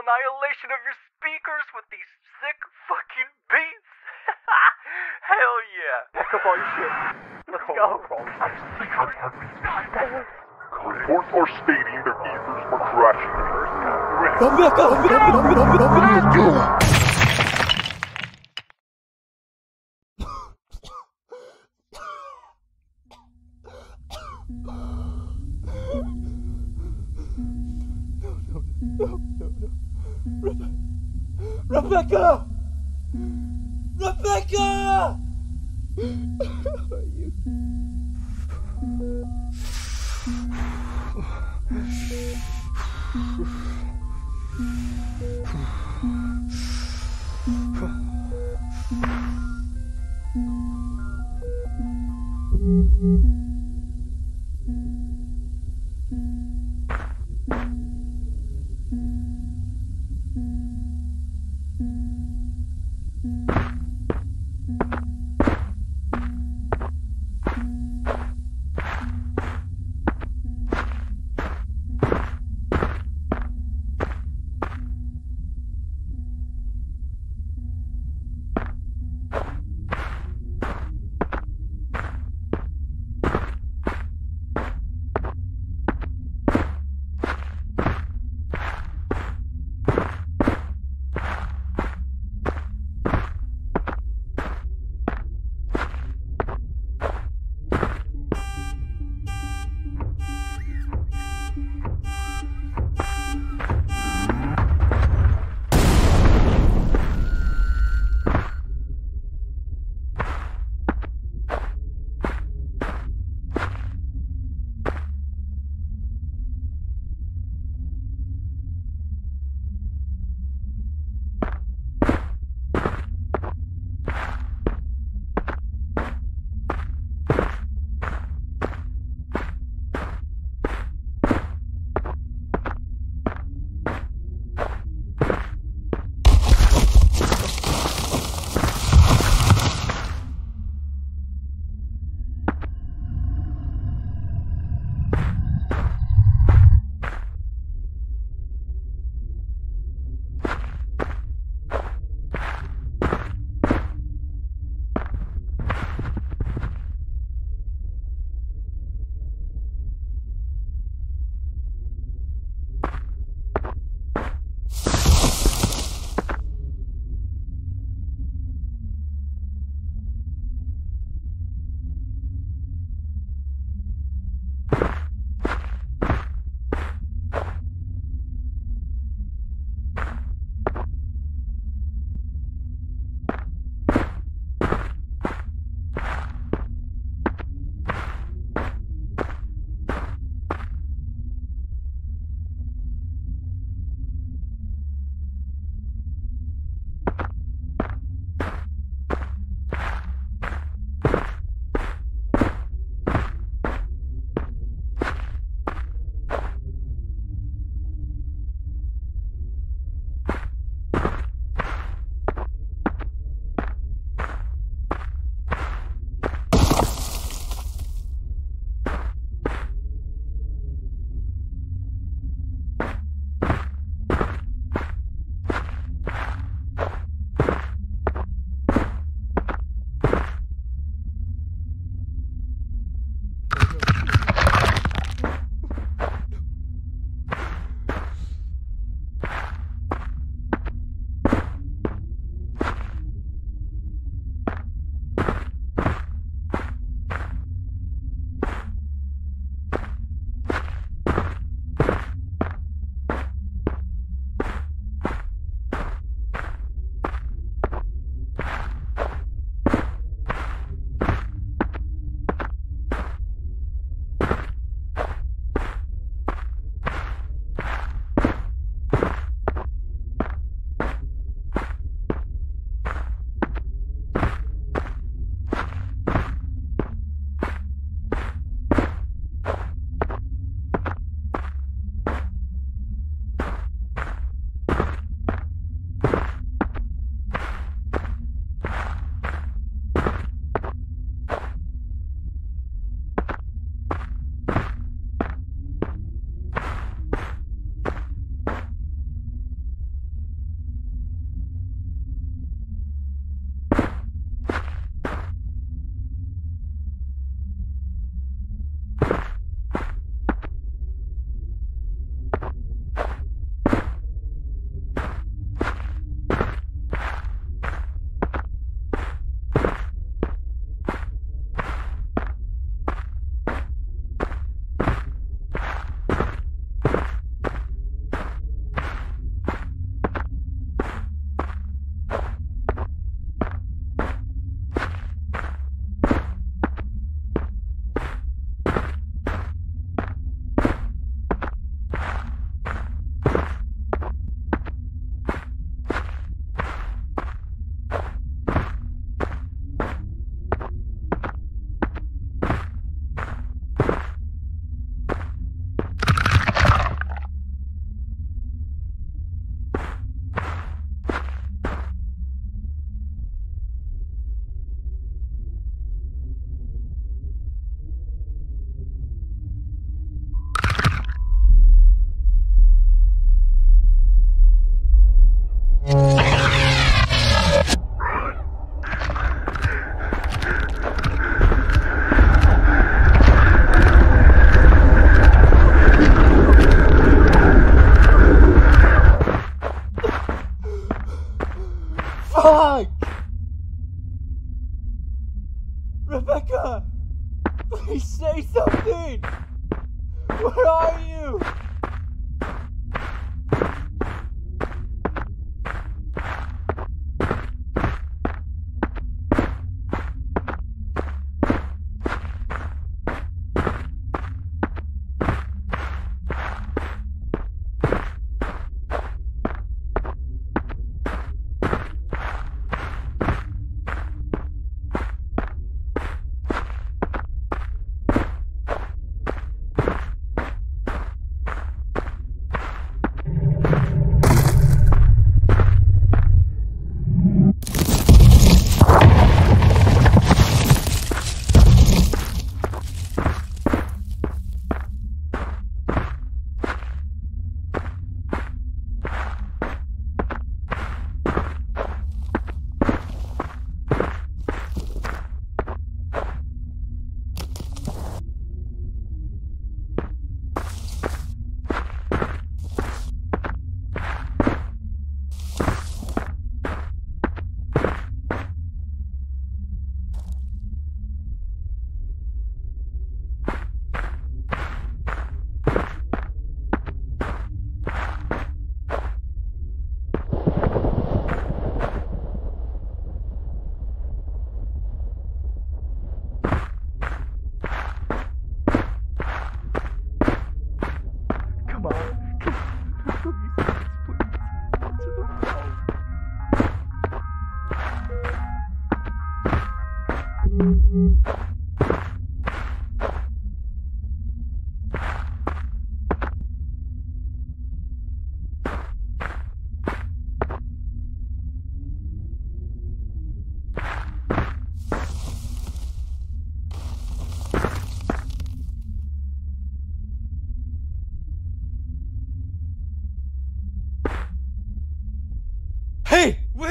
measures of total annihilation of your speakers with these sick fucking beats. Hell yeah. Pack up all your shit. Let's go. Reports are stating their ethers were crashing. Re- Rebecca! Rebecca! How are you?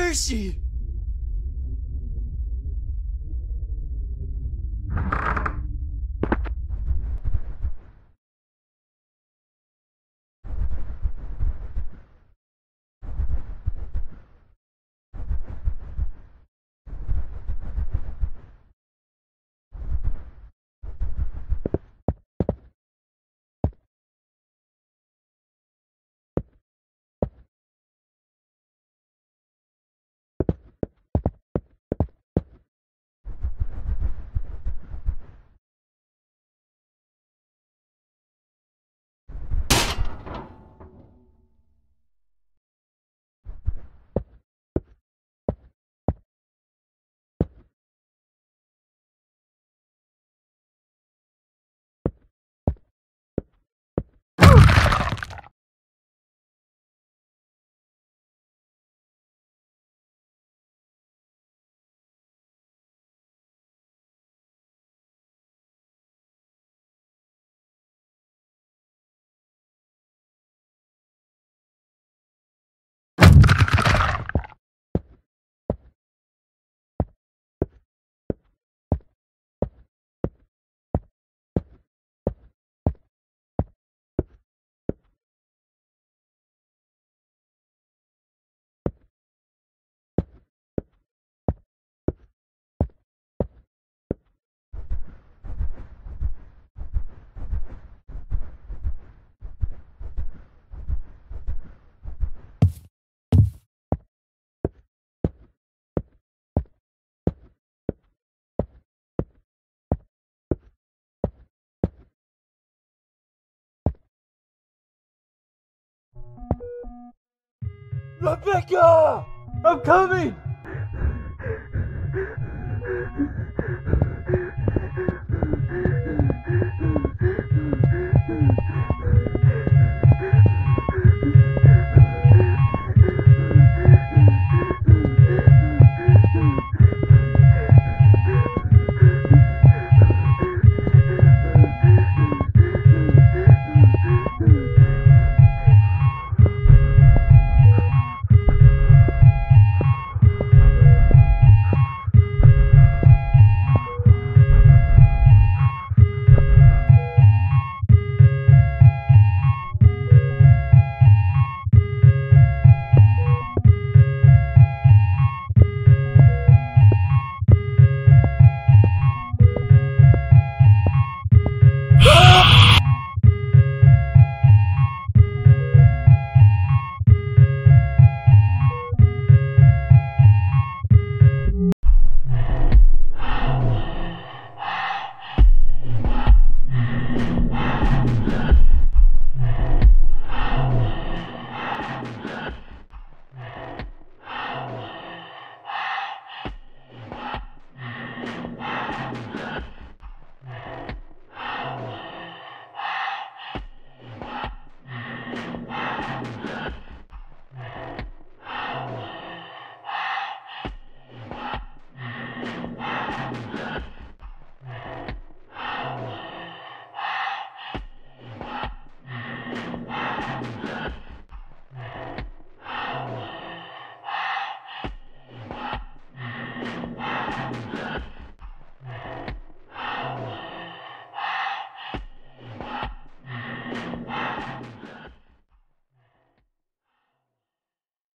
Is she? Rebecca! I'm coming!